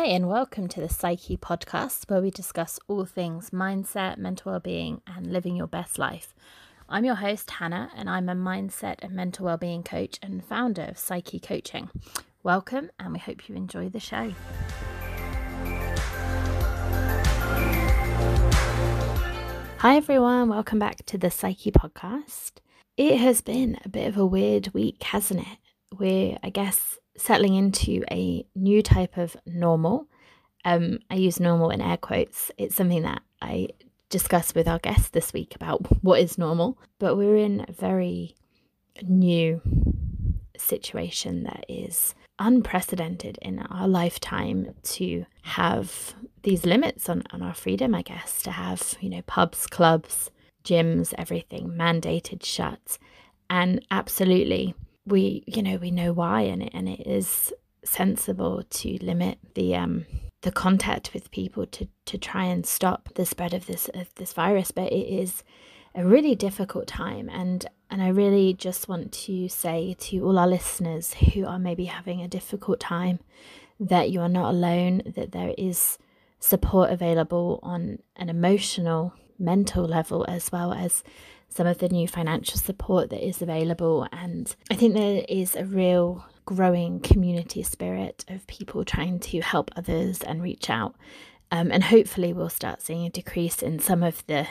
Hi, and welcome to the Psykhe podcast, where we discuss all things mindset, mental well-being, and living your best life. I'm your host, Hannah, and I'm a mindset and mental well-being coach and founder of Psykhe Coaching. Welcome, and we hope you enjoy the show. Hi, everyone. Welcome back to the Psykhe podcast. It has been a bit of a weird week, hasn't it? We're, I guess, settling into a new type of normal. Um, I use normal in air quotes. It's something that I discussed with our guests this week about what is normal, but we're in a very new situation that is unprecedented in our lifetime to have these limits on, on our freedom, I guess, to have, you know, pubs, clubs, gyms, everything mandated shut. And absolutely, we you know we know why and it, and it is sensible to limit the um the contact with people to to try and stop the spread of this of this virus. But it is a really difficult time and and I really just want to say to all our listeners who are maybe having a difficult time that you are not alone that there is support available on an emotional mental level as well as some of the new financial support that is available. And I think there is a real growing community spirit of people trying to help others and reach out. Um, and hopefully, we'll start seeing a decrease in some of the,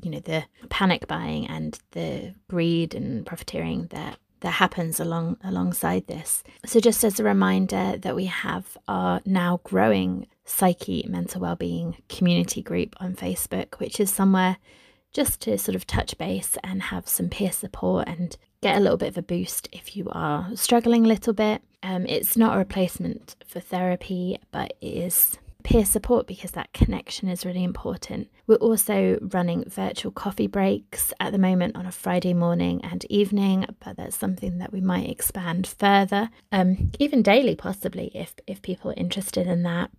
you know, the panic buying and the greed and profiteering that that happens along alongside this. So, just as a reminder that we have our now growing Psykhe mental well-being community group on Facebook, which is somewhere just to sort of touch base and have some peer support and get a little bit of a boost if you are struggling a little bit. Um, it's not a replacement for therapy, but it is peer support because that connection is really important. We're also running virtual coffee breaks at the moment on a Friday morning and evening, but that's something that we might expand further, um, even daily possibly if if people are interested in that.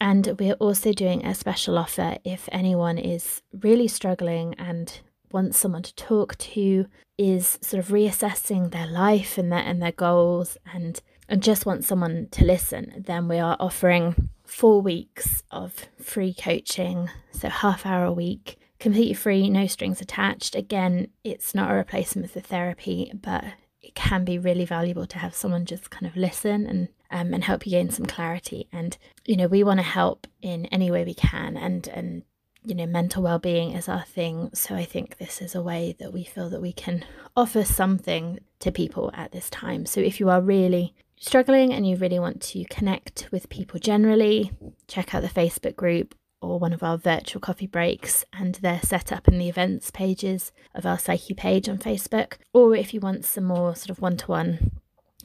And we're also doing a special offer if anyone is really struggling and wants someone to talk to, is sort of reassessing their life and their and their goals and and just want someone to listen, then we are offering four weeks of free coaching, so half hour a week, completely free, no strings attached. Again, it's not a replacement for therapy, but it can be really valuable to have someone just kind of listen and um, and help you gain some clarity. And you know, we want to help in any way we can, and and you know, mental well-being is our thing. So I think this is a way that we feel that we can offer something to people at this time. So if you are really struggling and you really want to connect with people generally, check out the Facebook group or one of our virtual coffee breaks, and they're set up in the events pages of our Psykhe page on Facebook. Or if you want some more sort of one to one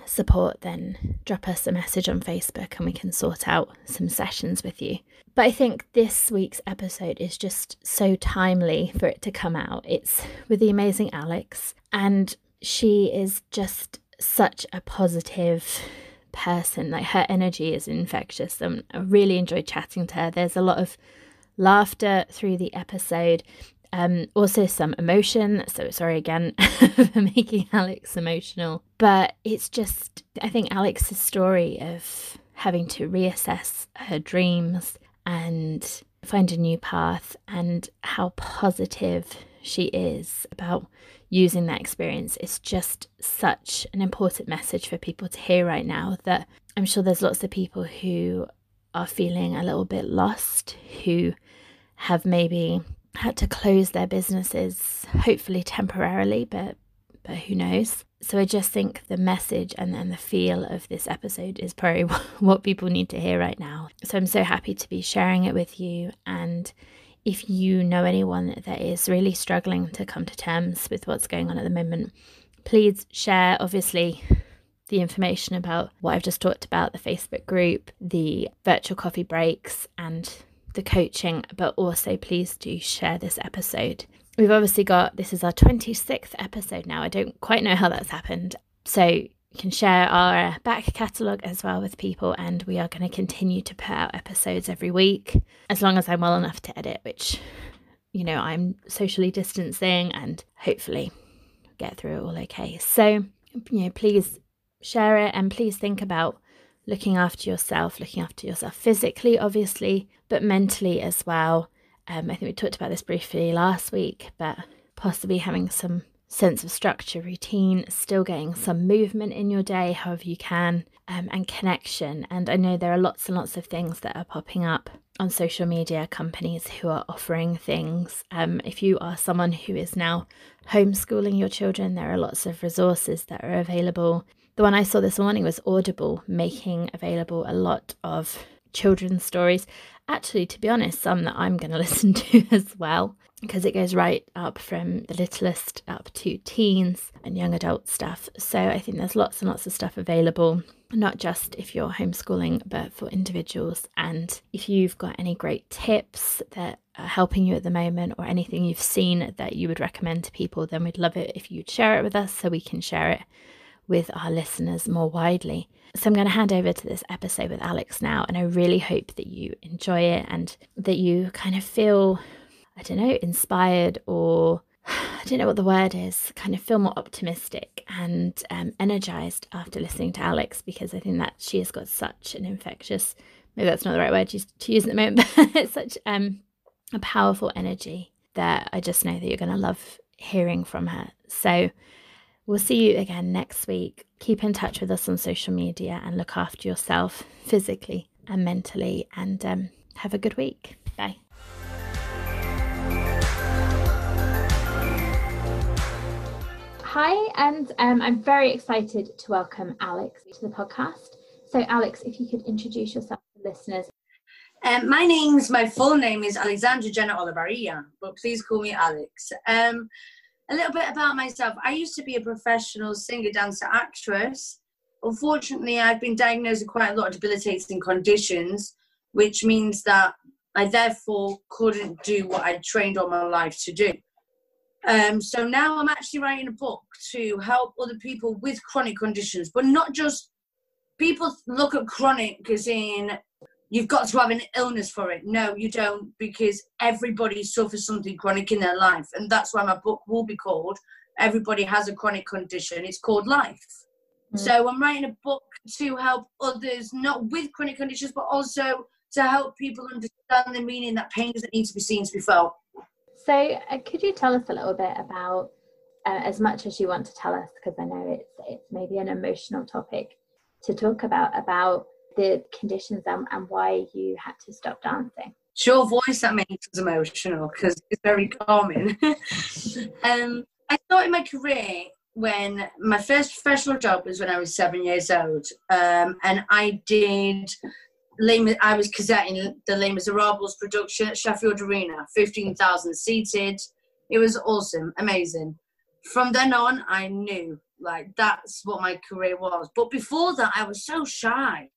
support, then drop us a message on Facebook and we can sort out some sessions with you. But I think this week's episode is just so timely for it to come out. It's with the amazing Alex, and she is just such a positive person. Like her energy is infectious. And I really enjoyed chatting to her. There's a lot of laughter through the episode. Um, also some emotion. So sorry again for making Alex emotional. But it's just I think Alex's story of having to reassess her dreams and find a new path and how positive she is about using that experience is just such an important message for people to hear right now that I'm sure there's lots of people who are feeling a little bit lost, who have maybe had to close their businesses, hopefully temporarily, but but who knows? So I just think the message and, and the feel of this episode is probably what people need to hear right now. So I'm so happy to be sharing it with you and if you know anyone that is really struggling to come to terms with what's going on at the moment, please share, obviously, the information about what I've just talked about the Facebook group, the virtual coffee breaks, and the coaching, but also please do share this episode. We've obviously got this is our 26th episode now. I don't quite know how that's happened. So you can share our uh, back catalogue as well with people, and we are going to continue to put out episodes every week as long as I'm well enough to edit, which, you know, I'm socially distancing and hopefully get through it all okay. So, you know, please share it and please think about looking after yourself, looking after yourself physically, obviously, but mentally as well. Um, I think we talked about this briefly last week, but possibly having some sense of structure, routine, still getting some movement in your day, however you can, um, and connection. And I know there are lots and lots of things that are popping up on social media, companies who are offering things. Um, if you are someone who is now homeschooling your children, there are lots of resources that are available. The one I saw this morning was Audible making available a lot of children's stories. Actually, to be honest, some that I'm going to listen to as well because it goes right up from the littlest up to teens and young adult stuff. So I think there's lots and lots of stuff available, not just if you're homeschooling, but for individuals. And if you've got any great tips that are helping you at the moment or anything you've seen that you would recommend to people, then we'd love it if you'd share it with us so we can share it with our listeners more widely. So I'm going to hand over to this episode with Alex now, and I really hope that you enjoy it and that you kind of feel I don't know, inspired or I don't know what the word is, kind of feel more optimistic and um, energized after listening to Alex because I think that she has got such an infectious, maybe that's not the right word to use at the moment, but it's such um, a powerful energy that I just know that you're going to love hearing from her. So we'll see you again next week. Keep in touch with us on social media and look after yourself physically and mentally and um, have a good week. Bye. Hi, and um, I'm very excited to welcome Alex to the podcast. So, Alex, if you could introduce yourself to listeners. Um, my name's my full name is Alexandra Jenna Olabarria, but please call me Alex. Um, a little bit about myself. I used to be a professional singer, dancer, actress. Unfortunately, I've been diagnosed with quite a lot of debilitating conditions, which means that I therefore couldn't do what I trained all my life to do. Um, so now I'm actually writing a book to help other people with chronic conditions, but not just people look at chronic as in you've got to have an illness for it. No, you don't, because everybody suffers something chronic in their life. And that's why my book will be called Everybody Has a Chronic Condition. It's called Life. Mm. So I'm writing a book to help others, not with chronic conditions, but also to help people understand the meaning that pain doesn't need to be seen to be felt. So, uh, could you tell us a little bit about, uh, as much as you want to tell us, because I know it's it's maybe an emotional topic to talk about about the conditions and, and why you had to stop dancing. Sure, voice that makes us emotional because it's very calming. um, I started my career when my first professional job was when I was seven years old, um, and I did I was Cosette in the Les Miserables production at Sheffield Arena, 15,000 seated. It was awesome, amazing. From then on, I knew like that's what my career was. But before that, I was so shy.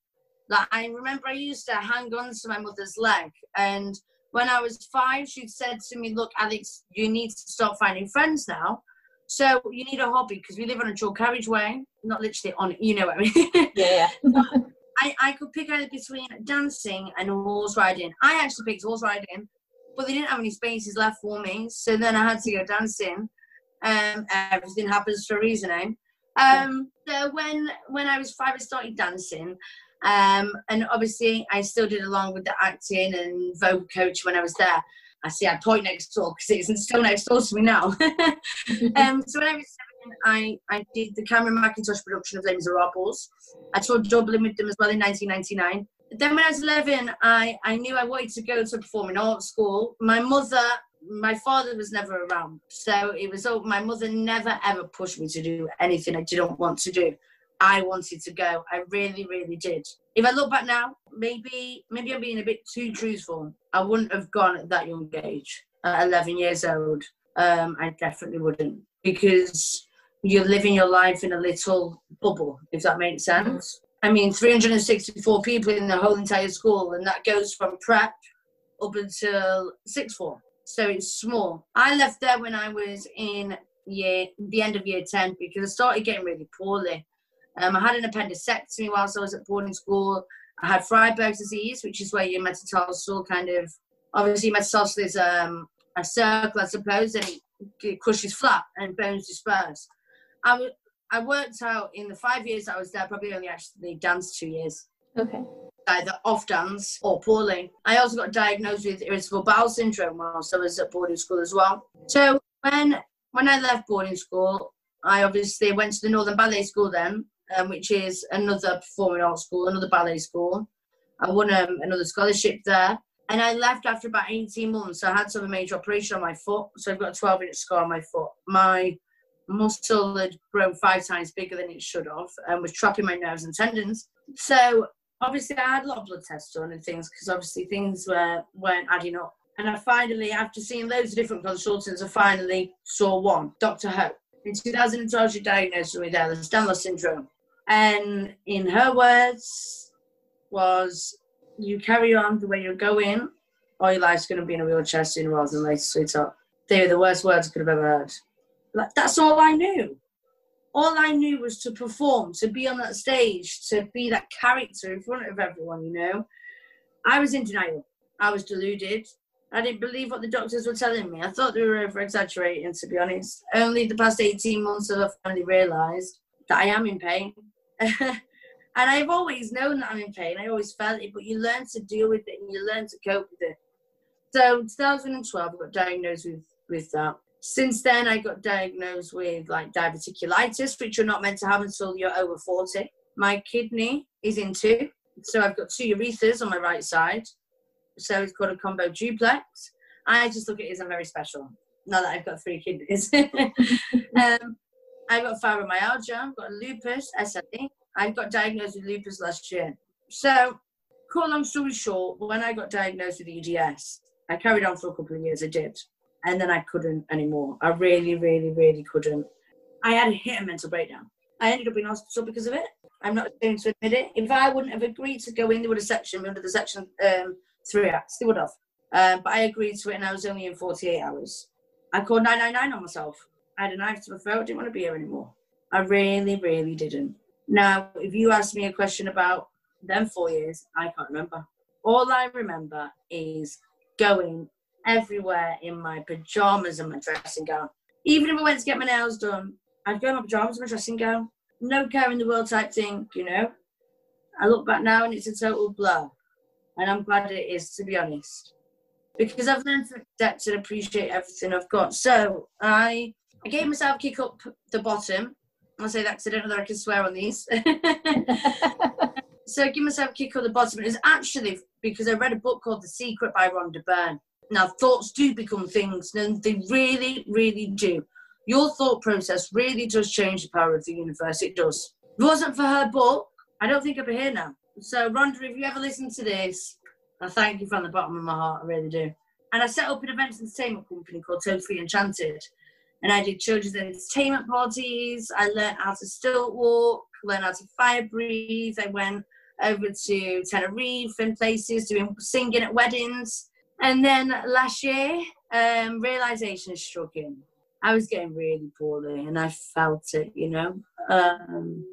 Like I remember, I used to hang on to my mother's leg, and when I was five, she said to me, "Look, Alex, you need to start finding friends now. So you need a hobby because we live on a dual carriageway, not literally on, you know what I mean? Yeah. I, I could pick either between dancing and horse riding. I actually picked horse riding, but they didn't have any spaces left for me. So then I had to go dancing. Um, everything happens for a reason, eh? Um, so when when I was five, I started dancing. Um, and obviously, I still did along with the acting and vocal coach when I was there. I see I point next door because it's still next door to me now. um, so when I was seven, I, I did the Cameron Mackintosh production of Les Miserables. I toured Dublin with them as well in 1999. Then when I was 11, I, I knew I wanted to go to a performing arts school. My mother, my father was never around. So it was, all, my mother never ever pushed me to do anything I didn't want to do. I wanted to go. I really, really did. If I look back now, maybe maybe I'm being a bit too truthful. I wouldn't have gone at that young age, at 11 years old. Um, I definitely wouldn't because you're living your life in a little bubble, if that makes sense. I mean, 364 people in the whole entire school, and that goes from prep up until sixth form. So it's small. I left there when I was in year the end of year 10 because I started getting really poorly. Um, I had an appendectomy whilst I was at boarding school. I had Freiberg's disease, which is where your metatarsal kind of, obviously metatarsal is um, a circle, I suppose, and it crushes flat and bones disperse. I, w- I worked out in the five years I was there, probably only actually danced two years. Okay. Either off dance or poorly. I also got diagnosed with irritable bowel syndrome whilst I was at boarding school as well. So when when I left boarding school, I obviously went to the Northern Ballet School then, um, which is another performing arts school, another ballet school. I won um, another scholarship there. And I left after about 18 months. I had some major operation on my foot. So I've got a 12 inch scar on my foot. My muscle had grown five times bigger than it should have and was trapping my nerves and tendons. So obviously I had a lot of blood tests done and things because obviously things were, weren't adding up. And I finally, after seeing loads of different consultants, I finally saw one, Dr. Hope. In 2012, she diagnosed me with Ehlers-Danlos syndrome. And in her words, was you carry on the way you're going, or your life's going to be in a wheelchair sooner rather than later, sweetheart. They were the worst words I could have ever heard. Like, that's all I knew. All I knew was to perform, to be on that stage, to be that character in front of everyone, you know. I was in denial. I was deluded. I didn't believe what the doctors were telling me. I thought they were over exaggerating, to be honest. Only the past 18 months have I finally realised that I am in pain. and I've always known that I'm in pain. I always felt it, but you learn to deal with it and you learn to cope with it. So 2012, I got diagnosed with, with that. Since then, I got diagnosed with like diverticulitis, which you're not meant to have until you're over 40. My kidney is in two. So I've got two urethras on my right side so it's called a combo duplex. I just look at it as I'm very special. Now that I've got three kidneys. um, I've got fibromyalgia, I've got lupus, SLE. I got diagnosed with lupus last year. So, cut long story short, when I got diagnosed with EDS, I carried on for a couple of years, I did. And then I couldn't anymore. I really, really, really couldn't. I had hit a mental breakdown. I ended up in hospital because of it. I'm not going to admit it. If I wouldn't have agreed to go in, there would have section under the section um, three acts. They would have. Um, but I agreed to it and I was only in 48 hours. I called 999 on myself. I had a knife to my throat. I didn't want to be here anymore. I really, really didn't. Now, if you ask me a question about them four years, I can't remember. All I remember is going everywhere in my pajamas and my dressing gown. Even if I went to get my nails done, I'd go in my pajamas and my dressing gown. No care in the world type thing, you know. I look back now and it's a total blur and I'm glad it is, to be honest, because I've learned to accept and appreciate everything I've got. So I, I gave myself a kick up the bottom. I'll say that because I don't know that I can swear on these. so I give myself a kick up the bottom. It's actually because I read a book called The Secret by Rhonda Byrne. Now, thoughts do become things, and they really, really do. Your thought process really does change the power of the universe. It does. If it wasn't for her book, I don't think I'd be here now. So, Rhonda, if you ever listen to this, I thank you from the bottom of my heart. I really do. And I set up an events entertainment company called Totally Enchanted. And I did children's entertainment parties. I learned how to stilt walk, learned how to fire breathe. I went over to Tenerife and places doing singing at weddings. And then last year, um, realization struck in. I was getting really poorly and I felt it, you know. Um,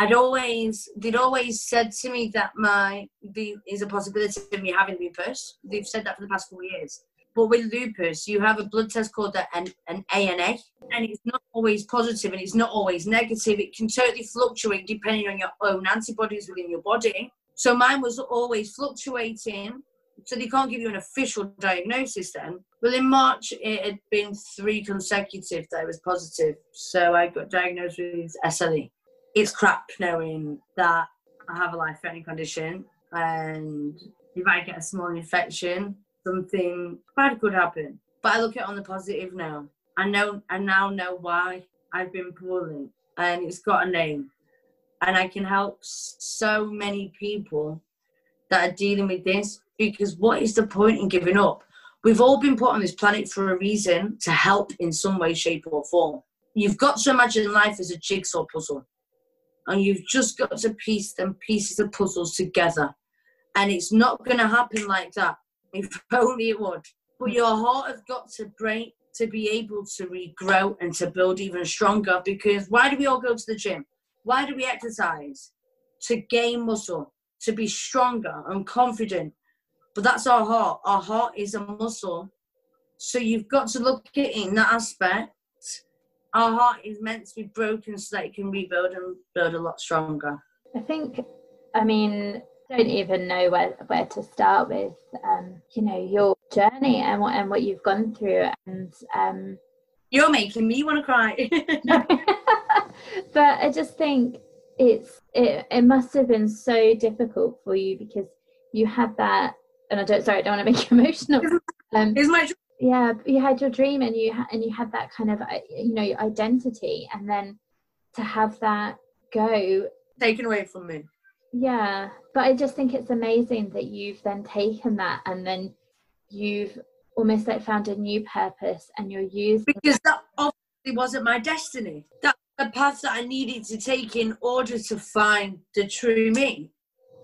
I'd always they'd always said to me that my the is a possibility of me having lupus. They've said that for the past four years. But with lupus, you have a blood test called an, an ANA, and it's not always positive and it's not always negative. It can totally fluctuate depending on your own antibodies within your body. So mine was always fluctuating. So they can't give you an official diagnosis then. Well, in March, it had been three consecutive that was positive. So I got diagnosed with SLE it's crap knowing that I have a life-threatening condition, and if I get a small infection, something bad could happen. But I look at it on the positive now. I know, I now know why I've been poorly, and it's got a name, and I can help so many people that are dealing with this. Because what is the point in giving up? We've all been put on this planet for a reason to help in some way, shape, or form. You've got to imagine life as a jigsaw puzzle and you've just got to piece them pieces of puzzles together. And it's not going to happen like that. If only it would. But hmm. your heart has got to break to be able to regrow and to build even stronger. Because why do we all go to the gym? Why do we exercise? To gain muscle, to be stronger and confident. But that's our heart. Our heart is a muscle. So you've got to look at it in that aspect our heart is meant to be broken so that it can rebuild and build a lot stronger. I think, I mean, don't even know where, where to start with um, you know your journey and what and what you've gone through and um, you're making me want to cry. But i just think it's it, it must have been so difficult for you because you had that and i don't sorry i don't want to make you emotional um, is my yeah you had your dream and you ha- and you had that kind of uh, you know identity and then to have that go taken away from me. Yeah but i just think it's amazing that you've then taken that and then you've almost like found a new purpose and you're using because that obviously wasn't my destiny. That the path that i needed to take in order to find the true me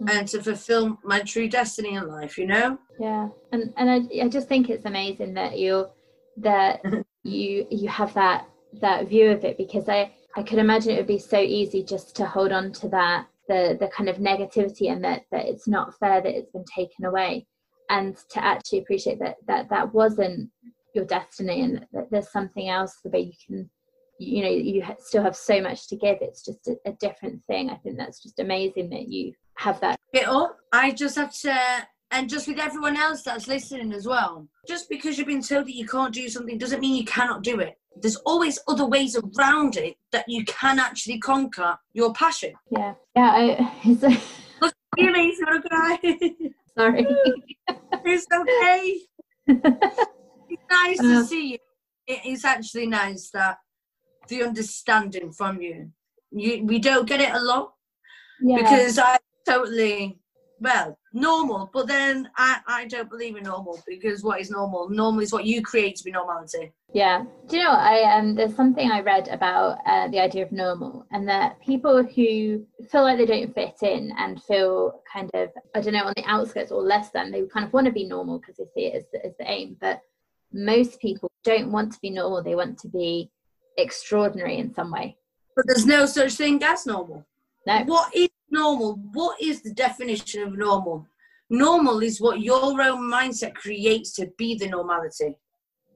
mm-hmm. and to fulfill my true destiny in life you know? Yeah. And and i, I just think it's amazing that you're that you you have that that view of it because i i could imagine it would be so easy just to hold on to that the the kind of negativity and that that it's not fair that it's been taken away. And to actually appreciate that that that wasn't your destiny and that there's something else the way you can you know you still have so much to give. It's just a, a different thing. I think that's just amazing that you have that. It all i just have to and just with everyone else that's listening as well just because you've been told that you can't do something doesn't mean you cannot do it there's always other ways around it that you can actually conquer your passion. Yeah. Yeah I, it's a... look you me cry sorry. It's okay. It's nice uh, to see you. It is actually nice that the understanding from you. You we don't get it a lot yeah. because i totally well normal but then i i don't believe in normal because what is normal? Normal is what you create to be normality. Yeah. Do you know i um there's something i read about uh, the idea of normal and that people who feel like they don't fit in and feel kind of i don't know on the outskirts or less than they kind of want to be normal because they see it as the, as the aim but most people don't want to be normal. They want to be extraordinary in some way. But there's no such thing as normal. No. what is normal, what is the definition of normal? Normal is what your own mindset creates to be the normality.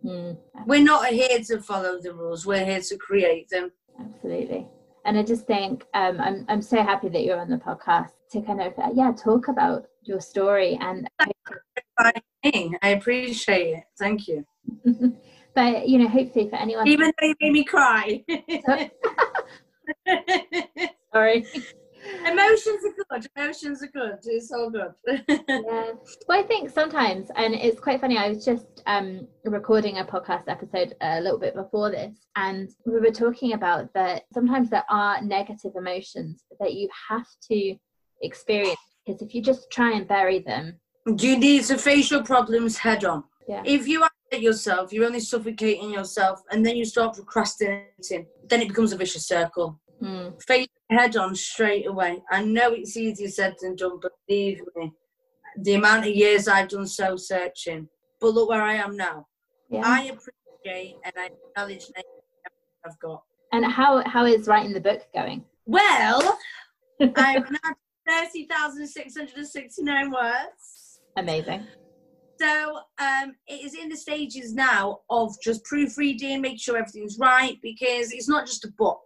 Mm. We're not here to follow the rules, we're here to create them. Absolutely. And I just think um, I'm, I'm so happy that you're on the podcast to kind of, uh, yeah, talk about your story. And I appreciate it. Thank you. but, you know, hopefully for anyone. Even though you made me cry. Sorry. Emotions are good. Emotions are good. It's all good. yeah. Well, I think sometimes, and it's quite funny. I was just um, recording a podcast episode a little bit before this, and we were talking about that sometimes there are negative emotions that you have to experience because if you just try and bury them, you need to face your problems head on. Yeah. If you isolate yourself, you're only suffocating yourself, and then you start procrastinating. Then it becomes a vicious circle. Mm. Face head on straight away. I know it's easier said than done, but believe me, the amount of years I've done soul searching, but look where I am now. Yeah. I appreciate and I acknowledge I've got. And how how is writing the book going? Well, I've now thirty thousand six hundred and sixty nine words. Amazing. So um, it is in the stages now of just proofreading, make sure everything's right because it's not just a book.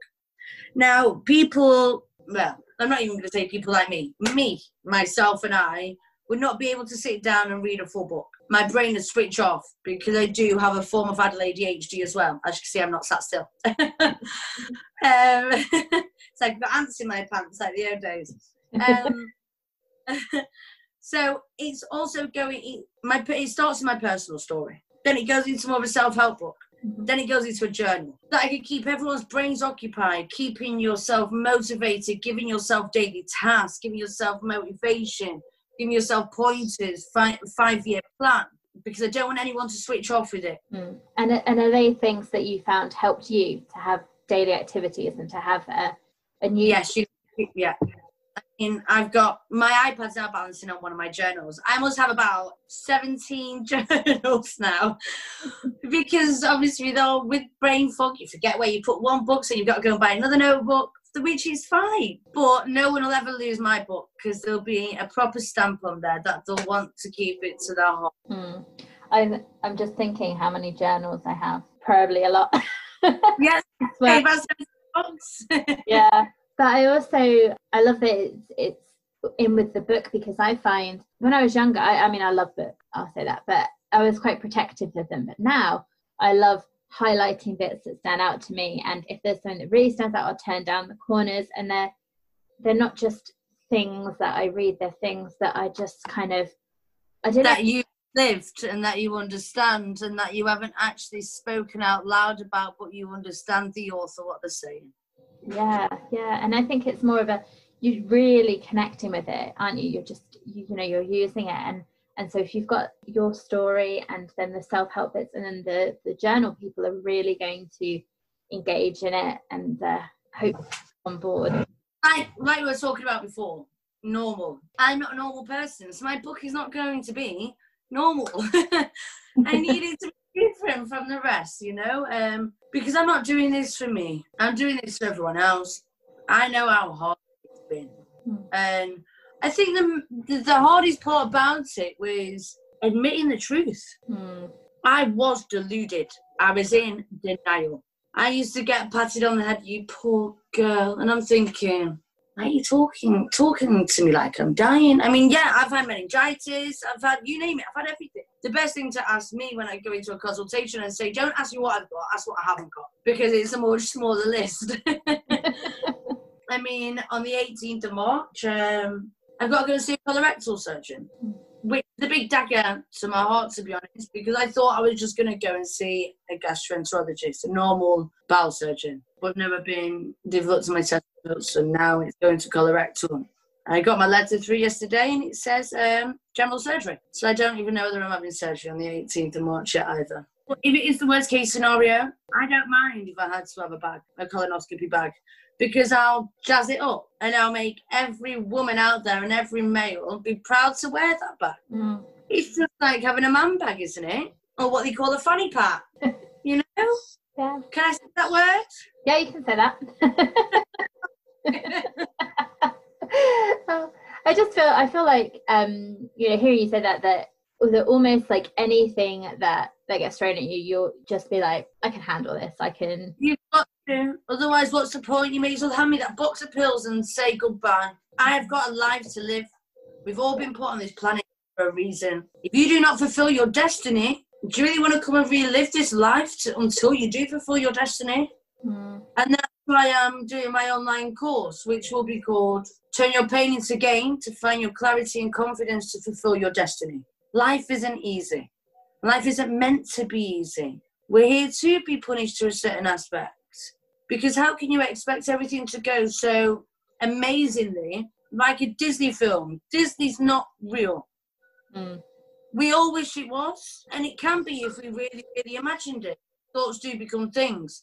Now, people, well, I'm not even going to say people like me, me, myself, and I would not be able to sit down and read a full book. My brain is switch off because I do have a form of Adelaide ADHD as well. As you can see, I'm not sat still. um, it's like got ants in my pants, like the old days. Um, so it's also going. It, my it starts in my personal story. Then it goes into more of a self-help book. Mm-hmm. Then it goes into a journal that I can keep everyone's brains occupied, keeping yourself motivated, giving yourself daily tasks, giving yourself motivation, giving yourself pointers, five, five year plan. Because I don't want anyone to switch off with it. Mm. And and are they things that you found helped you to have daily activities and to have a, a new? Yes, you, yeah in I've got my iPad's now balancing on one of my journals. I must have about 17 journals now. because obviously though with brain fog you forget where you put one book so you've got to go and buy another notebook, the which is fine. But no one will ever lose my book because there'll be a proper stamp on there that they'll want to keep it to their heart. Hmm. I'm I'm just thinking how many journals I have. Probably a lot. yes. yeah but I also I love that it's, it's in with the book because I find when I was younger, I, I mean, I love books, I'll say that, but I was quite protective of them. But now I love highlighting bits that stand out to me. And if there's something that really stands out, I'll turn down the corners. And they're they're not just things that I read; they're things that I just kind of I did that you lived and that you understand and that you haven't actually spoken out loud about, but you understand the author what they're saying. Yeah, yeah, and I think it's more of a you're really connecting with it, aren't you? You're just you, you know you're using it and and so if you've got your story and then the self-help bits and then the the journal people are really going to engage in it and uh, hope on board. Like like we were talking about before normal. I'm not a normal person so my book is not going to be normal. I need it to be different from the rest you know um because i'm not doing this for me i'm doing this for everyone else i know how hard it's been mm. and I think the the hardest part about it was admitting the truth. Hmm. I was deluded. I was in denial. I used to get patted on the head, you poor girl, and I'm thinking, why are you talking talking to me like I'm dying? I mean, yeah, I've had meningitis, I've had you name it, I've had everything. The best thing to ask me when I go into a consultation and say, don't ask me what I've got, ask what I haven't got, because it's a much smaller list. I mean, on the 18th of March, um, I've got to go and see a colorectal surgeon, which is a big dagger to my heart, to be honest, because I thought I was just going to go and see a gastroenterologist, a normal bowel surgeon, but never been, at my test results, and now it's going to colorectal. I got my letter through yesterday and it says um, general surgery. So I don't even know whether I'm having surgery on the 18th of March yet either. But if it is the worst case scenario, I don't mind if I had to have a bag, a colonoscopy bag because I'll jazz it up and I'll make every woman out there and every male be proud to wear that bag. Mm. It's just like having a man bag, isn't it? Or what they call a fanny pack. you know? Yeah. Can I say that word? Yeah, you can say that. I just feel I feel like um, you know, hearing you say that that that almost like anything that that gets thrown at you, you'll just be like, I can handle this. I can. You've got to. Otherwise, what's the point? You may as well hand me that box of pills and say goodbye. I have got a life to live. We've all been put on this planet for a reason. If you do not fulfill your destiny, do you really want to come and relive this life to, until you do fulfill your destiny? Mm. And that's why I'm doing my online course, which will be called Turn Your Pain into Gain to find your clarity and confidence to fulfill your destiny. Life isn't easy. Life isn't meant to be easy. We're here to be punished to a certain aspect. Because how can you expect everything to go so amazingly like a Disney film? Disney's not real. Mm. We all wish it was, and it can be if we really, really imagined it. Thoughts do become things.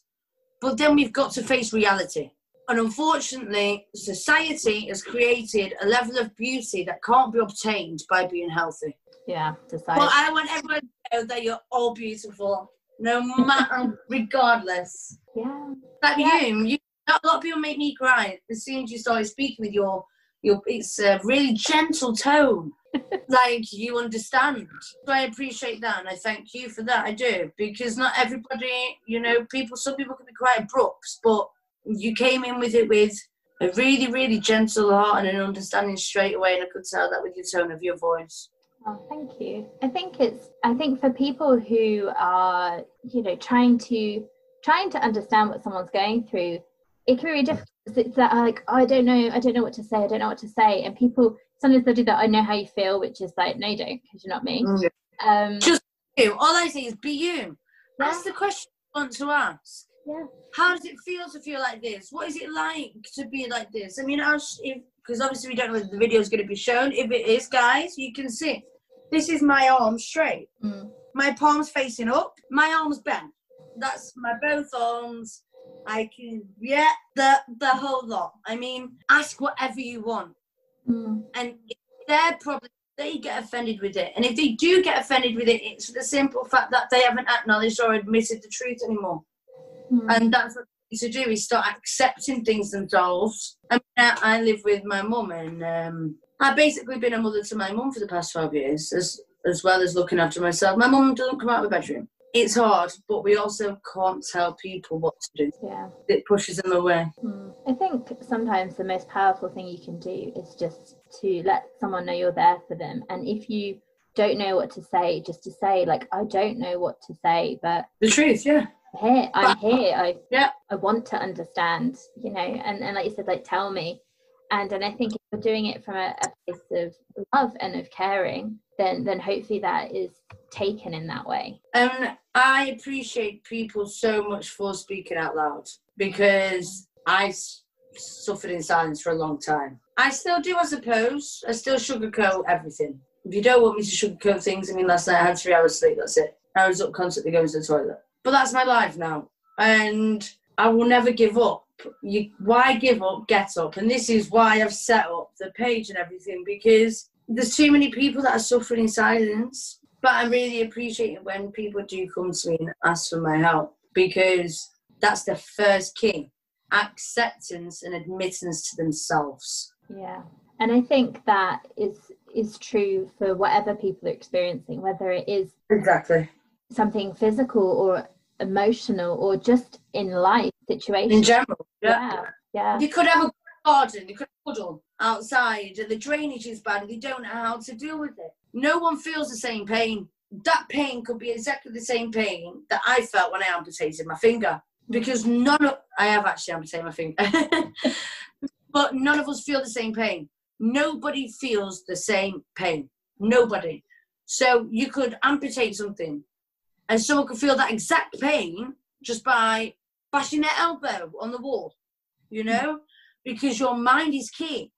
But then we've got to face reality. And unfortunately, society has created a level of beauty that can't be obtained by being healthy. Yeah, society. Well, I want everyone to know that you're all beautiful, no matter, regardless. Yeah. Like yeah. you, you, a lot of people make me cry as soon as you started speaking with your, your it's a really gentle tone. like you understand. So I appreciate that and I thank you for that. I do. Because not everybody, you know, people some people can be quite abrupt, but you came in with it with a really, really gentle heart and an understanding straight away, and I could tell that with your tone of your voice. Oh, thank you. I think it's I think for people who are, you know, trying to trying to understand what someone's going through, it can be really difficult. It's that like, oh, I don't know, I don't know what to say, I don't know what to say. And people sometimes they do that, I know how you feel, which is like, no, you don't, because you're not me. Mm. Um just you. All I say is be you. Yeah. That's the question I want to ask. Yeah. How does it feel to feel like this? What is it like to be like this? I mean, because obviously we don't know if the video is going to be shown. If it is, guys, you can see this is my arm straight. Mm. My palms facing up. My arms bent. That's my both arms. I can, yeah, the the whole lot. I mean, ask whatever you want, mm. and they're probably they get offended with it. And if they do get offended with it, it's the simple fact that they haven't acknowledged or admitted the truth anymore. Mm. And that's what they need to do is start accepting things themselves. I mean, I live with my mum, and um, I've basically been a mother to my mum for the past 12 years, as, as well as looking after myself. My mum doesn't come out of the bedroom. It's hard, but we also can't tell people what to do. Yeah. It pushes them away. Mm. I think sometimes the most powerful thing you can do is just to let someone know you're there for them. And if you don't know what to say, just to say, like, I don't know what to say, but The truth, yeah. here, I'm here. I Yeah. I want to understand, you know, and, and like you said, like tell me. And and I think if we're doing it from a, a place of love and of caring, then then hopefully that is taken in that way. And I appreciate people so much for speaking out loud because I s- suffered in silence for a long time. I still do, I suppose. I still sugarcoat everything. If you don't want me to sugarcoat things, I mean, last night I had three hours sleep, that's it. I was up constantly going to the toilet. But that's my life now. And I will never give up. You, why give up? Get up. And this is why I've set up the page and everything because there's too many people that are suffering in silence. But I really appreciate it when people do come to me and ask for my help because that's the first key acceptance and admittance to themselves. Yeah. And I think that is is true for whatever people are experiencing, whether it is Exactly. something physical or emotional or just in life situations. In general. yeah. Yeah. You could have a garden, you could outside, and the drainage is bad, and you don't know how to deal with it. No one feels the same pain. That pain could be exactly the same pain that I felt when I amputated my finger. Because none of I have actually amputated my finger. but none of us feel the same pain. Nobody feels the same pain. Nobody. So you could amputate something and someone could feel that exact pain just by bashing their elbow on the wall, you know? Because your mind is key.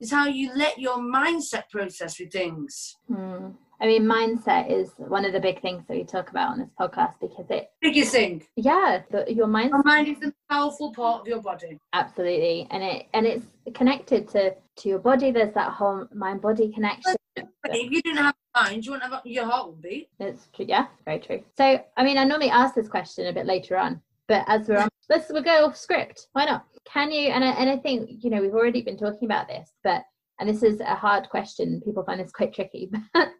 It's how you let your mindset process with things. Hmm. I mean, mindset is one of the big things that we talk about on this podcast because it, Biggest thing. yeah, the, your mindset Your mind is the powerful part of your body. absolutely, and it and it's connected to to your body. There's that whole mind body connection. If you didn't have a mind, you wouldn't have your heart would beat. It's true. Yeah, very true. So, I mean, I normally ask this question a bit later on, but as we're on, let's we'll go off script. Why not? Can you? And I, and I think you know we've already been talking about this, but and this is a hard question. People find this quite tricky. But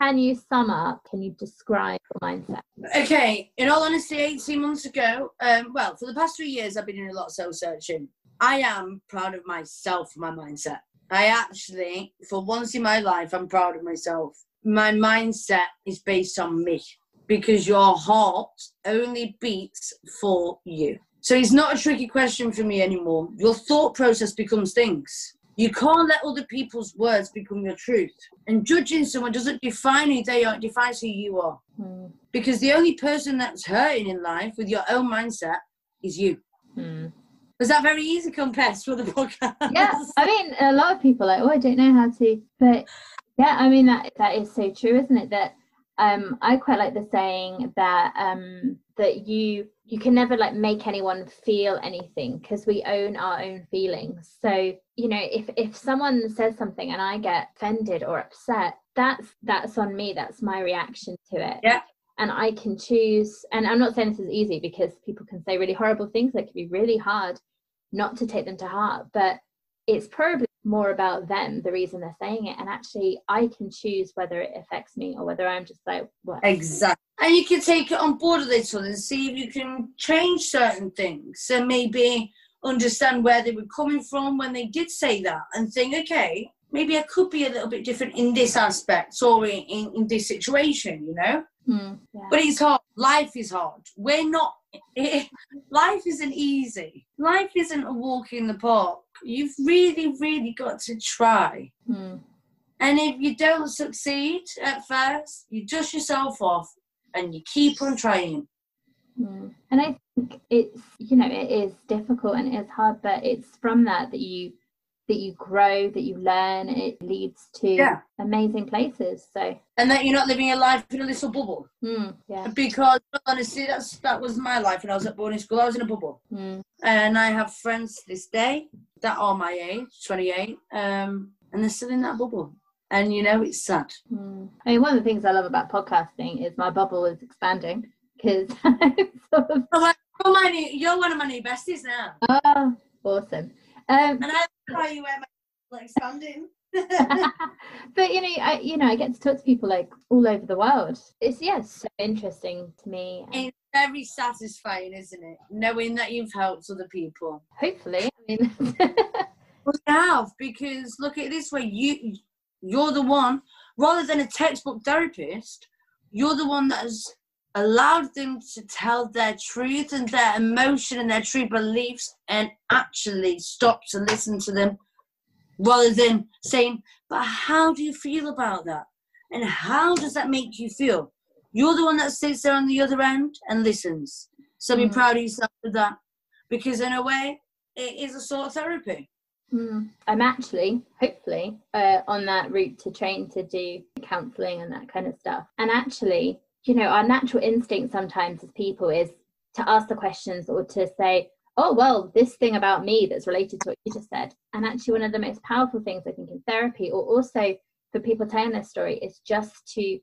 can you sum up? Can you describe your mindset? Okay, in all honesty, 18 months ago, um, well, for the past three years, I've been doing a lot of soul searching. I am proud of myself for my mindset. I actually, for once in my life, I'm proud of myself. My mindset is based on me because your heart only beats for you. So it's not a tricky question for me anymore. Your thought process becomes things. You can't let other people's words become your truth. And judging someone doesn't define who they are, it defines who you are Hmm. because the only person that's hurting in life with your own mindset is you. Hmm. Was that very easy compared to the podcast? yeah i mean a lot of people are like oh i don't know how to but yeah i mean that that is so true isn't it that um i quite like the saying that um that you you can never like make anyone feel anything because we own our own feelings. So you know if if someone says something and i get offended or upset that's that's on me. That's my reaction to it. Yeah. and i can choose and i'm not saying this is easy because people can say really horrible things that can be really hard not to take them to heart but it's probably more about them the reason they're saying it and actually i can choose whether it affects me or whether i'm just like what Exactly. And you can take it on board a little and see if you can change certain things and maybe understand where they were coming from when they did say that and think, okay, maybe I could be a little bit different in this aspect or in, in, in this situation, you know? Hmm, yeah. But it's hard. Life is hard. We're not. Life isn't easy. Life isn't a walk in the park. You've really, really got to try. Hmm, And if you don't succeed at first, you dust yourself off and you keep on trying. hmm. and i think it's you know it is difficult and it is hard but it's from that that you that you grow that you learn it leads to Yeah. amazing places so And that you're not living your life in a little bubble. hmm, yeah Because honestly, that's that was my life when I was at boarding school. I was in a bubble. hmm, And I have friends this day that are my age, 28, um, and they're still in that bubble. And you know, it's sad. hmm. i mean one of the things i love about podcasting is my bubble is expanding because sort of Oh, well, you're one of my new besties now. oh, awesome um And I why you wear my like expanding. but you know, I you know, I get to talk to people like all over the world. It's yes, yeah, so interesting to me. It's very satisfying, isn't it? Knowing that you've helped other people. Hopefully, I mean, we have because look at it this way: you you're the one, rather than a textbook therapist, you're the one that has allowed them to tell their truth and their emotion and their true beliefs and actually stop to listen to them rather than saying, But how do you feel about that? And how does that make you feel? You're the one that sits there on the other end and listens. So be mm. proud of yourself for that. Because in a way, it is a sort of therapy. Mm. I'm actually, hopefully, uh, on that route to train to do counselling and that kind of stuff. And actually, you know, our natural instinct sometimes as people is to ask the questions or to say, oh, well, this thing about me that's related to what you just said. And actually, one of the most powerful things I think in therapy, or also for people telling their story, is just to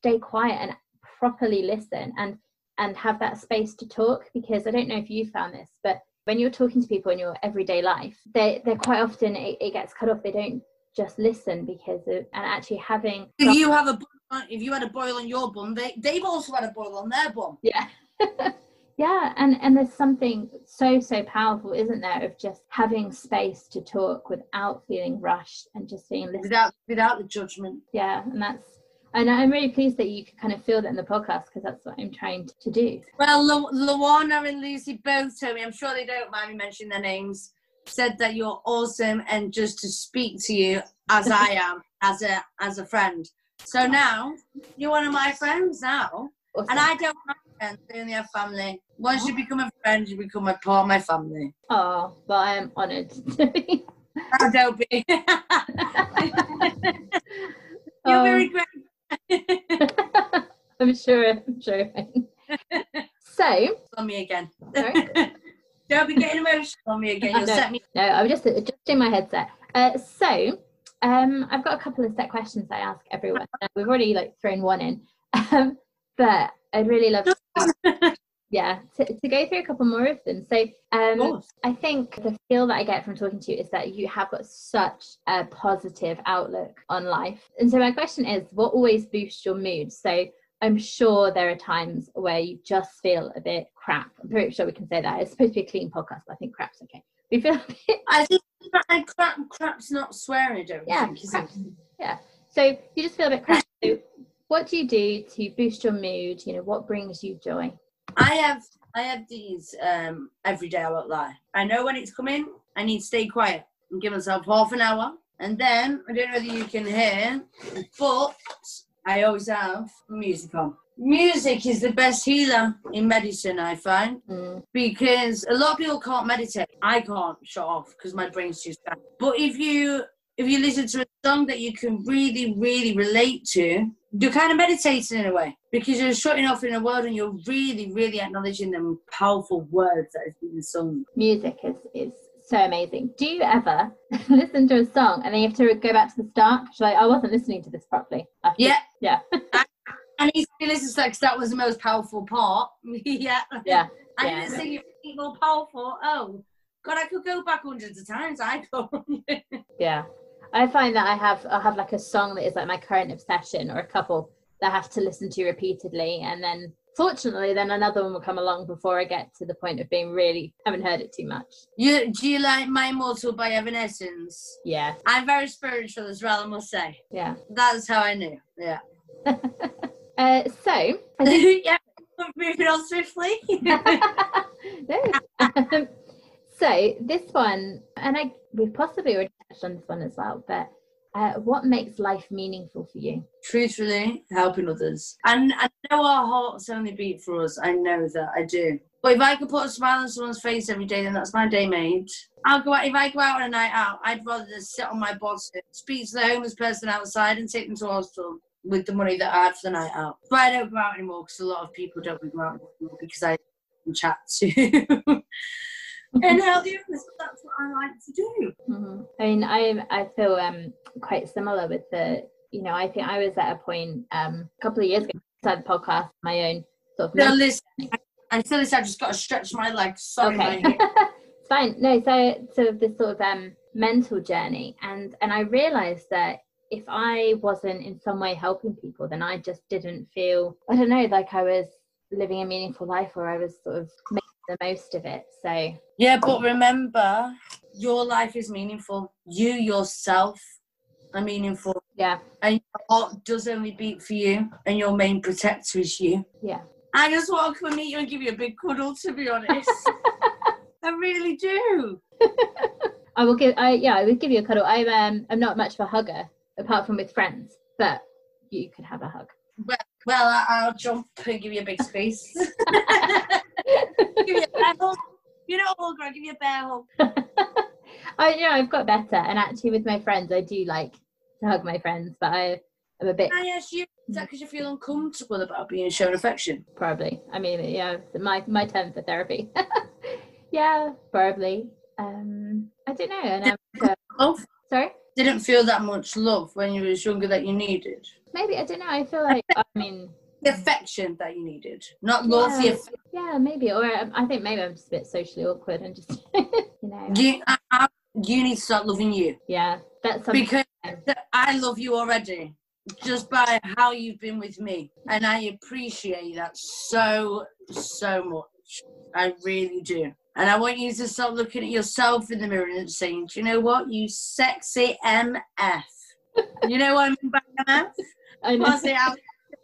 stay quiet and properly listen and and have that space to talk because i don't know if you found this but when you're talking to people in your everyday life they they're quite often it, it gets cut off they don't just listen because of and actually having you have a if you had a boil on your bum they they've also had a boil on their bum yeah yeah and and there's something so so powerful isn't there of just having space to talk without feeling rushed and just being listened without without the judgment yeah and that's and I'm really pleased that you could kind of feel that in the podcast because that's what I'm trying to do. Well, Lu- Luana and Lucy both told me, I'm sure they don't mind me mentioning their names, said that you're awesome and just to speak to you as I am, as a as a friend. So now you're one of my friends now. Awesome. And I don't have friends, I only have family. Once you become a friend, you become a part of my family. Oh, but I am honoured to be. Oh, don't be. You're um, very great I'm sure. I'm sure. so. On me again. Don't be getting emotional on me again. You'll no, set me. No, I'm just adjusting my headset. Uh, so, um, I've got a couple of set questions I ask everyone. We've already like thrown one in, um, but I'd really love to yeah to, to go through a couple more of them. So um, i think the feel that i get from talking to you is that you have got such a positive outlook on life. And so my question is what always boosts your mood? So i'm sure there are times where you just feel a bit crap. I'm pretty sure we can say that. It's supposed to be a clean podcast but i think crap's okay. We feel a bit i think crap crap's not swearing don't yeah, think, yeah so you just feel a bit crap so what do you do to boost your mood you know what brings you joy I have I have these um, every day. I won't lie. I know when it's coming. I need to stay quiet and give myself half an hour, and then I don't know whether you can hear, but I always have music on. Music is the best healer in medicine, I find, mm. because a lot of people can't meditate. I can't shut off because my brain's too bad. But if you if you listen to a song that you can really, really relate to, you're kind of meditating in a way because you're shutting off in a world and you're really, really acknowledging them powerful words that is been sung. Music is, is so amazing. Do you ever listen to a song and then you have to go back to the start? Like, I wasn't listening to this properly. Yeah. Yeah. and he listens to because that was the most powerful part. yeah. Yeah. I yeah. didn't sing it more powerful. Oh, God, I could go back hundreds of times. I could. yeah. I find that I have I have like a song that is like my current obsession or a couple that I have to listen to repeatedly and then fortunately then another one will come along before I get to the point of being really haven't heard it too much. You do you like My Immortal by Evanescence? Yeah. I'm very spiritual as well, I must say. Yeah. That's how I knew. Yeah. uh, so yeah, moving on swiftly. no. so this one and I we've possibly already touched on this one as well, but uh, what makes life meaningful for you? Truthfully, helping others. And I know our hearts only beat for us. I know that I do. But if I could put a smile on someone's face every day, then that's my day made. I'll go out, if I go out on a night out, I'd rather just sit on my box, speak to the homeless person outside and take them to hospital with the money that I had for the night out. But I don't go out anymore because a lot of people don't go out anymore because I chat to and others. But that's what I like to do. Mm-hmm. I mean, I I feel um quite similar with the. You know, I think I was at a point um a couple of years ago. Started the podcast, my own sort of. No, listen. And so this, I just got to stretch my legs. Sorry, okay. it's fine. No, so so this sort of um mental journey and and I realized that if I wasn't in some way helping people then I just didn't feel I don't know like I was living a meaningful life or I was sort of making the most of it so Yeah, but remember, your life is meaningful. You yourself are meaningful. yeah And your heart does only beat for you, and your main protector is you. yeah I just want to come and meet you and give you a big cuddle, to be honest. I really do. I will give I yeah I would give you a cuddle I'm um I'm not much of a hugger apart from with friends but you could have a hug Well, I- I'll jump and give you a big space. give you a bear hug. You know, hug, I'll give you a bear hug. I yeah I've got better and actually with my friends I do like to hug my friends but I am a bit Can I ask you, is that because you feel uncomfortable about being shown affection? probably I mean yeah my my term for therapy yeah probably um I don't know and I'm uh, sorry Didn't feel that much love when you was younger that you needed. maybe I don't know I feel like I mean The affection that you needed, not love. The Yeah. yeah maybe or I, I think maybe I'm just a bit socially awkward and just you know you, uh, I, I, you need to start loving you yeah that's something because I love you already just by how you've been with me, and I appreciate that so so much. I really do. And I want you to start looking at yourself in the mirror and saying, "Do you know what? You sexy MF." you know what I mean by MF? I know. Honestly, I'll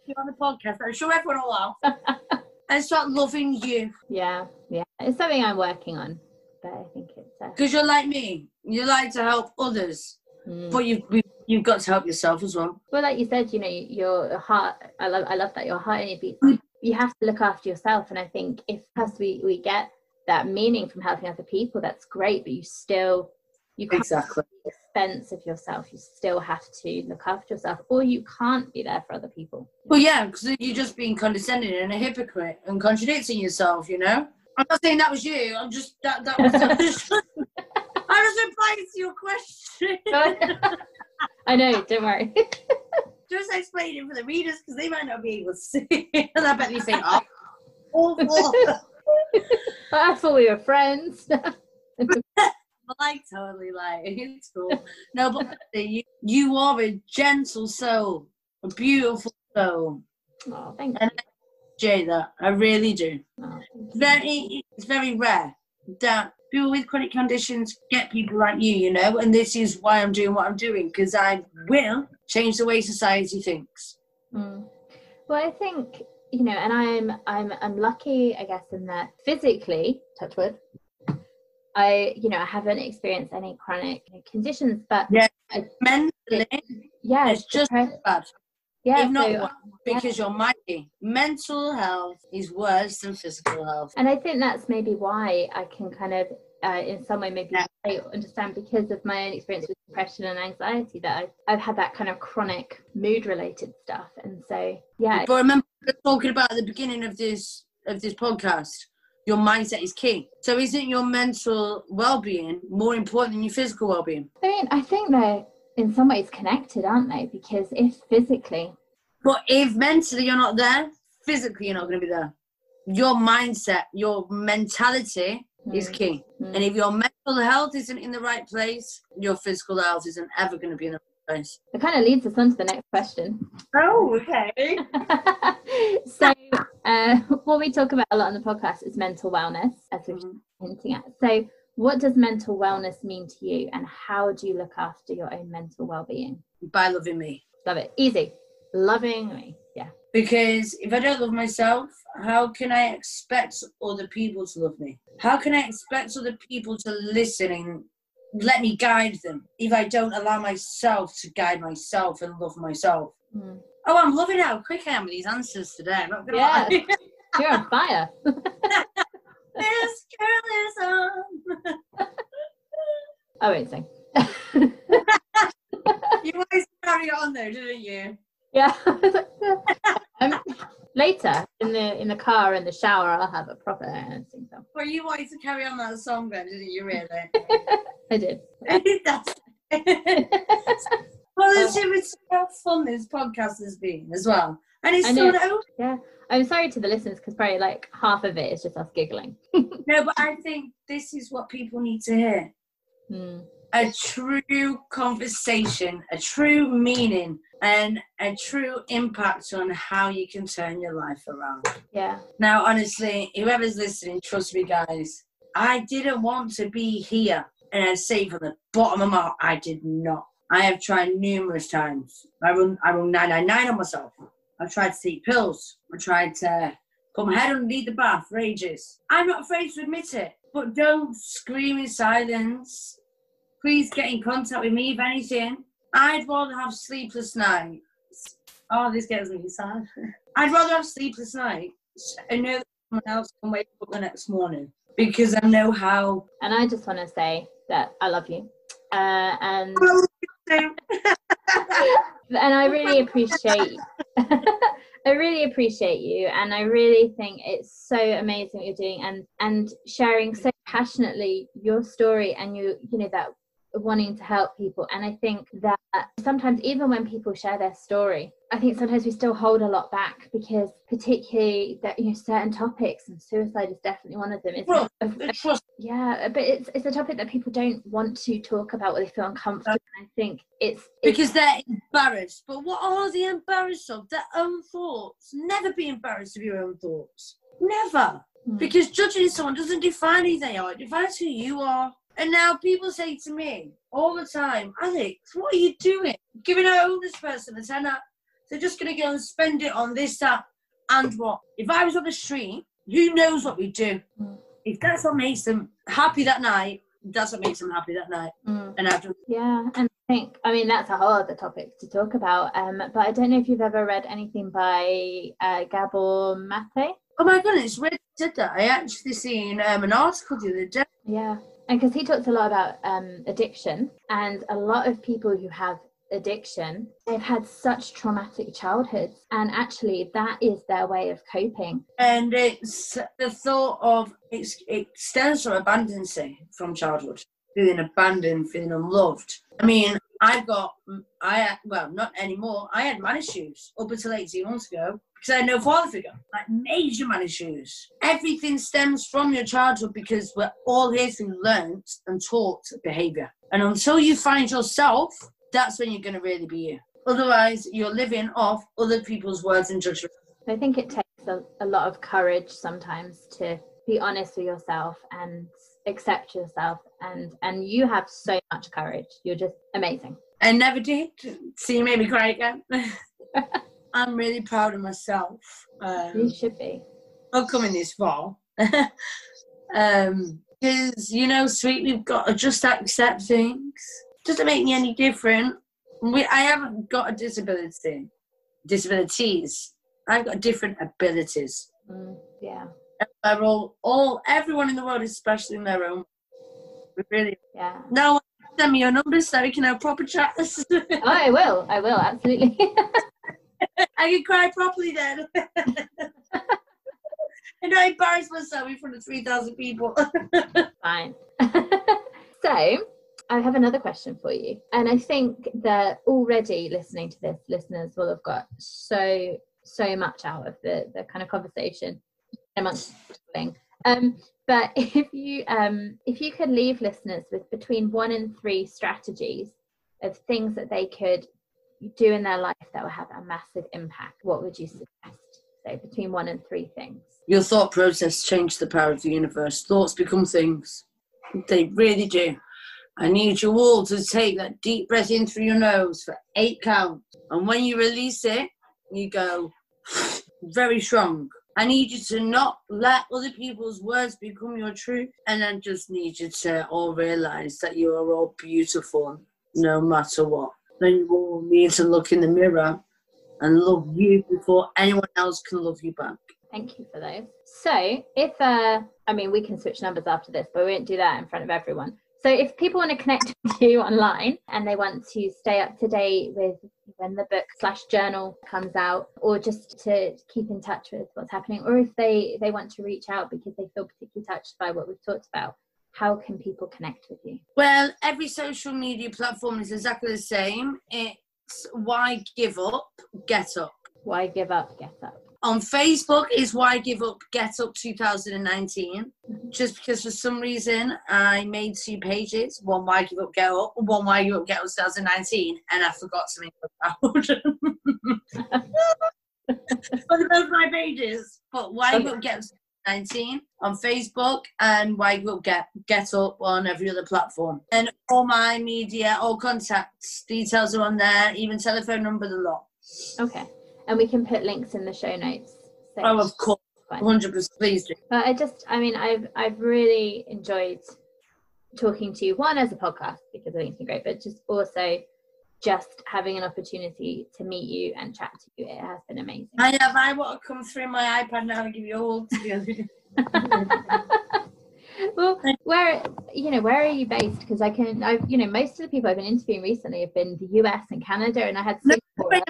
you on the podcast. I'm sure everyone will laugh. and start loving you Yeah, yeah. It's something I'm working on, but I think it's. Uh, because you're like me. You like to help others, mm. but you've you've got to help yourself as well. Well, like you said, you know, your heart. I love, I love that your heart only beats. Mm. You have to look after yourself, and I think if as we we get that meaning from helping other people, that's great. But you still, you can't Exactly. at the expense of yourself. You still have to look after yourself, or you can't be there for other people. Well, yeah, because you're just being condescending and a hypocrite and contradicting yourself. You know. I'm not saying that was you. I'm just that that was. I was replying to your question. I know. Don't worry. just explaining for the readers because they might not be able to see. and I bet you think, oh, awful. I thought we were friends. like totally like it's cool. No, but you you are a gentle soul, a beautiful soul. oh, thank you. And Jay, that I really do. Oh, very it's very rare that people with chronic conditions get people like you, you know. And this is why I'm doing what I'm doing because I will change the way society thinks. Mm. Well, I think you know, and I'm I'm I'm lucky, I guess, in that physically, touch wood, I you know I haven't experienced any chronic conditions, but Yeah. I, Mentally, yeah, it's just bad. yeah. if not so- worse, because you're mighty. Mental health is worse than physical health. and I think that's maybe why I can kind of, uh, in some way, maybe Yeah. I understand because of my own experience with depression and anxiety that I've, I've had that kind of chronic mood-related stuff, and so yeah, But remember talking about at the beginning of this of this podcast, your mindset is key. So isn't your mental well being more important than your physical well being? I mean, I think they're in some ways connected, aren't they? Because if physically But if mentally you're not there, physically you're not gonna be there. Your mindset, your mentality is Mm. key. Mm. And if your mental health isn't in the right place, your physical health isn't ever gonna be in the right place. It kind of leads us on to the next question. Oh, okay. so, uh, what we talk about a lot on the podcast is mental wellness, as we've Mhm. hinting at. So, what does mental wellness mean to you, and how do you look after your own mental well-being? By loving me. Love it. Easy. Loving me. Yeah. Because if I don't love myself, how can I expect other people to love me? How can I expect other people to listen and let me guide them if I don't allow myself to guide myself and love myself? Mm. Oh, I'm loving how quick I am with these answers today. I'm not gonna Yeah. lie. You're on fire. this girl is on. I won't sing. You always carry on though, didn't you? yeah. um, later in the in the car in the shower, I'll have a proper sing song. Well, you wanted to carry on that song then, didn't you? Really? I did. That's. well, it's, it's how fun this podcast has been as well, and it's still know. no, I'm sorry to the listeners because probably like half of it is just us giggling. no, but I think this is what people need to hear. Hmm. a true conversation, a true meaning, and a true impact on how you can turn your life around. Yeah. Now, honestly, whoever's listening, trust me, guys, I didn't want to be here. And I say from the bottom of my heart, I did not. I have tried numerous times. I run, I run 999 on myself. I've tried to take pills. I tried to put my head underneath the bath for ages. I'm not afraid to admit it, but don't scream in silence. Please get in contact with me if anything. I'd rather have sleepless nights. Oh, this gets me sad. I'd rather have sleepless nights and know that someone else can wake up the next morning because I know how. And I just want to say that I love you. Uh, and and I really appreciate I really appreciate you and I really think it's so amazing what you're doing and and sharing so passionately your story and you you know that wanting to help people and i think that sometimes even when people share their story i think sometimes we still hold a lot back because particularly that you know certain topics and suicide is definitely one of them it's Well, a- a- it's just- yeah but it's it's a topic that people don't want to talk about or they feel uncomfortable i think it's, it's because they're embarrassed. But what are they embarrassed of? Their own thoughts. Never be embarrassed of your own thoughts. Never. Mm. Because judging someone doesn't define who they are, it defines who you are. And now people say to me all the time, Alex, what are you doing? Giving a homeless person a tenner. They're just going to go and spend it on this, that, and what? If I was on the street, who knows what we'd do? Mm. If that's what makes them happy that night, that's what makes them happy that night. Mm. And Yeah, and I think I mean that's a whole other topic to talk about. Um, but I don't know if you've ever read anything by uh, Gabor Mate. Oh my goodness, Red did that. I actually seen um, an article the other day. Yeah, and because he talks a lot about um, addiction, and a lot of people who have addiction, they've had such traumatic childhoods, and actually that is their way of coping. And it's the thought of it stems from abandoncy from childhood, feeling abandoned, feeling unloved. I mean, I've got, I well, not anymore. I had man issues up until 18 months ago because I had no father figure, like major man issues. Everything stems from your childhood because we're all here through learnt and taught behavior. And until you find yourself, that's when you're going to really be you. Otherwise, you're living off other people's words and judgment. I think it takes a, a lot of courage sometimes to be honest with yourself and accept yourself and and you have so much courage you're just amazing I never did. See, you made me cry again. I'm really proud of myself. you Um, should be not coming this far. um, because you know, sweet, we've got to just accept things. Doesn't make me any different. We, I haven't got a disability, disabilities. I've got different abilities. Mm, yeah They're all, all, everyone in the world is special in their own. Really. yeah No, send me your number so we can have proper chats. oh i will i will absolutely I can cry properly then. and I embarrass myself in front of 3,000 people. fine so i have another question for you and i think that already listening to this listeners will have got so so much out of the the kind of conversation amongst thing um but if you um if you could leave listeners with between one and three strategies of things that they could do in their life that will have a massive impact what would you suggest so between one and three things Your thought process changed the power of the universe. Thoughts become things. They really do. I need you all to take that deep breath in through your nose for eight counts. And when you release it, you go very strong. I need you to not let other people's words become your truth. And I just need you to all realize that you are all beautiful no matter what. Then you all need to look in the mirror and love you before anyone else can love you back. Thank you for those. So, if uh, I mean, we can switch numbers after this, but we won't do that in front of everyone. So, if people want to connect with you online and they want to stay up to date with when the book slash journal comes out, or just to keep in touch with what's happening, or if they they want to reach out because they feel particularly touched by what we've talked about, how can people connect with you? Well, every social media platform is exactly the same. It's why give up, get up. Why give up? Get up. On Facebook is Why Give Up Get Up 2019. Just because for some reason I made two pages, one Why Give Up Get Up, one Why Give Up Get Up 2019, and I forgot to make them but both my pages. But Why Give Up Get Up 19 on Facebook and Why Give Up Get, Get Up on every other platform. And all my media, all contacts, details are on there, even telephone number, the lot. Okay. And we can put links in the show notes. So oh, of course. 100% please do. But I just, I mean, I've, I've really enjoyed talking to you, one as a podcast, because I think it's been great, but just also just having an opportunity to meet you and chat to you. It has been amazing. I have. I want to come through my iPad now and give you a hug together. well, where you know where are you based? Because I can, I you know most of the people I've been interviewing recently have been the US and Canada, and I had no,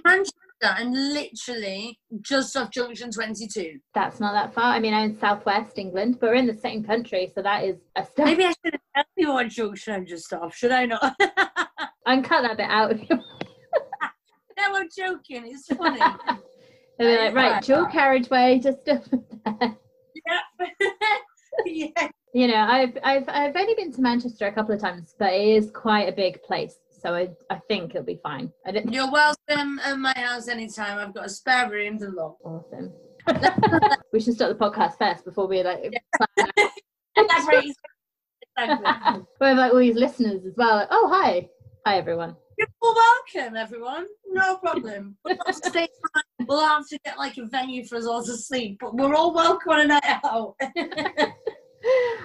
Manchester and literally just off Junction Twenty Two. That's not that far. I mean, I'm in Southwest England, but we're in the same country, so that is a step. Maybe I should tell you what junction I'm just off. Should I not? and cut that bit out. no, I'm joking. It's funny. They're like, right, dual carriageway, just over there. Yeah. yeah. You know, I've I've I've only been to Manchester a couple of times, but it is quite a big place. So I, I think it'll be fine. I didn't... You're welcome at my house anytime. I've got a spare room to lock. Awesome. we should start the podcast first before we like. That's right. we have like all these listeners as well. Like, oh hi, hi everyone. You're welcome, everyone. No problem. we'll have to get like a venue for us all to sleep, but we're all welcome on a night out.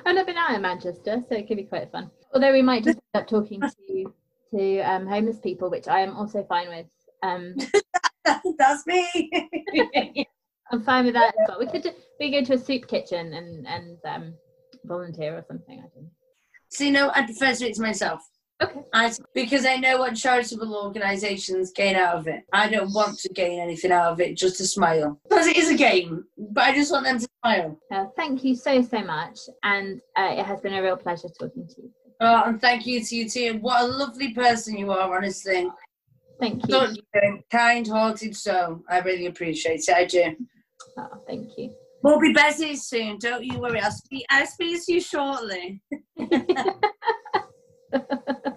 I've never been out in Manchester, so it could be quite fun. Although we might just end up talking to to um, homeless people, which I am also fine with. Um, That's me. I'm fine with that. But we could we go to a soup kitchen and and um, volunteer or something. I think. So you know, I prefer to do it to myself. Okay. I, because I know what charitable organisations gain out of it. I don't want to gain anything out of it, just to smile. Because it is a game, but I just want them to smile. Uh, thank you so, so much. And uh, it has been a real pleasure talking to you. Oh, and thank you to you too. What a lovely person you are, honestly. Thank you. Such a kind-hearted soul. I really appreciate it. I do. Oh, thank you. We'll be busy soon. Don't you worry. I'll speak. I'll speak to you shortly.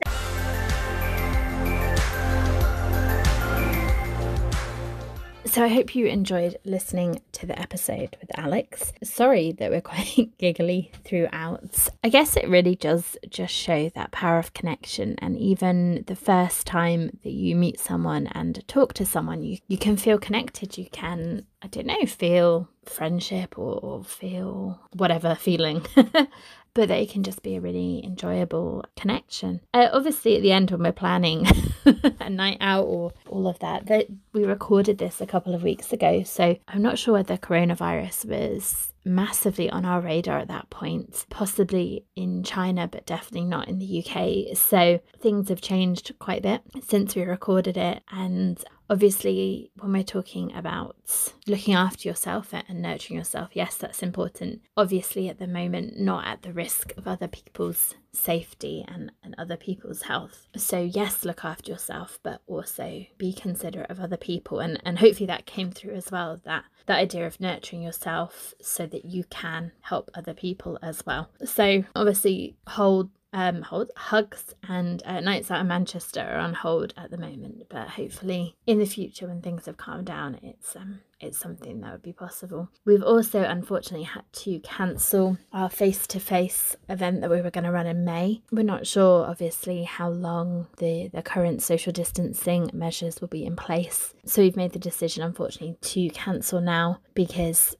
So I hope you enjoyed listening to the episode with Alex. Sorry that we're quite giggly throughout. I guess it really does just show that power of connection and even the first time that you meet someone and talk to someone, you, you can feel connected. You can, I don't know, feel friendship or feel whatever feeling but they can just be a really enjoyable connection. Uh, obviously, at the end, when we're planning a night out or all of that, that we recorded this a couple of weeks ago, so I'm not sure whether coronavirus was massively on our radar at that point, possibly in China, but definitely not in the UK. So things have changed quite a bit since we recorded it, and obviously, when we're talking about looking after yourself and nurturing yourself, yes, that's important. Obviously, at the moment, not at the risk of other people's safety and, and other people's health. So, yes, look after yourself, but also be considerate of other people. And, and hopefully, that came through as well that, that idea of nurturing yourself so that you can help other people as well. So, obviously, hold um, hold hugs and uh, nights out in Manchester are on hold at the moment, but hopefully in the future when things have calmed down, it's um, it's something that would be possible. We've also unfortunately had to cancel our face to face event that we were going to run in May. We're not sure, obviously, how long the, the current social distancing measures will be in place. So we've made the decision, unfortunately, to cancel now because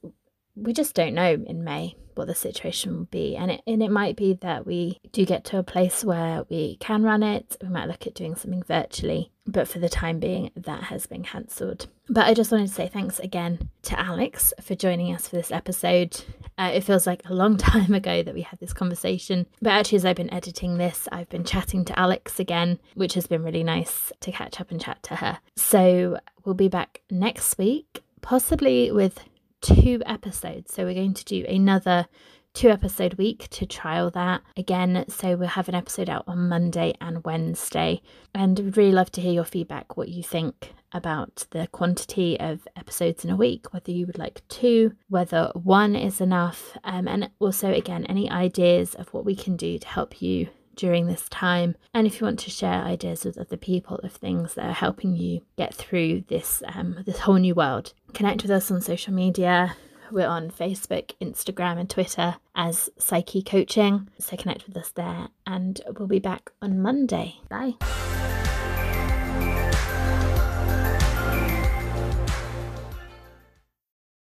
we just don't know in May what the situation will be. And it, and it might be that we do get to a place where we can run it. We might look at doing something virtually. But for the time being, that has been cancelled. But I just wanted to say thanks again to Alex for joining us for this episode. Uh, it feels like a long time ago that we had this conversation. But actually, as I've been editing this, I've been chatting to Alex again, which has been really nice to catch up and chat to her. So we'll be back next week, possibly with two episodes. So we're going to do another two episode week to trial that again. So we'll have an episode out on Monday and Wednesday. And we'd really love to hear your feedback, what you think about the quantity of episodes in a week, whether you would like two, whether one is enough, um, and also, again, any ideas of what we can do to help you during this time. And if you want to share ideas with other people of things that are helping you get through this um, this whole new world, connect with us on social media. We're on Facebook, Instagram, and Twitter as Psykhe Coaching. So connect with us there, and we'll be back on Monday. Bye.